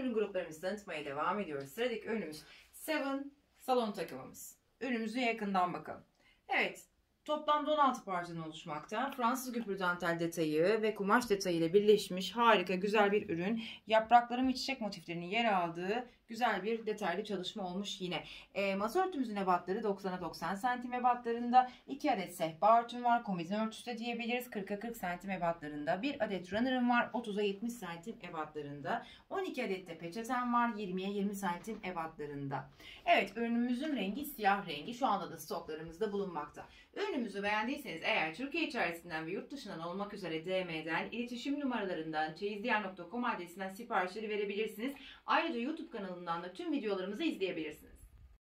ürün gruplarımızı tanıtmaya devam ediyoruz. Sıradaki ürünümüz Seven salon takımımız. Ürünümüzü yakından bakalım. Evet, toplamda 16 parçadan oluşmakta. Fransız güpür dantel detayı ve kumaş detayı ile birleşmiş harika güzel bir ürün. Yaprakların ve çiçek motiflerinin yer aldığı güzel bir detaylı çalışma olmuş yine. E, masa örtümüzün ebatları 90'a 90 santim ebatlarında. 2 adet sehpa örtüm var. Komizin örtüsü de diyebiliriz. 40'a 40 santim ebatlarında. 1 adet runner'ım var. 30'a 70 santim ebatlarında. 12 adet de peçetem var. 20'ye 20 santim ebatlarında. Evet ürünümüzün rengi siyah rengi. Şu anda da stoklarımızda bulunmakta. Ürünümüzü beğendiyseniz eğer Türkiye içerisinden ve yurt dışından olmak üzere DM'den, iletişim numaralarından, çeyizdiğer.com adresinden siparişleri verebilirsiniz. Ayrıca YouTube kanalından da tüm videolarımızı izleyebilirsiniz.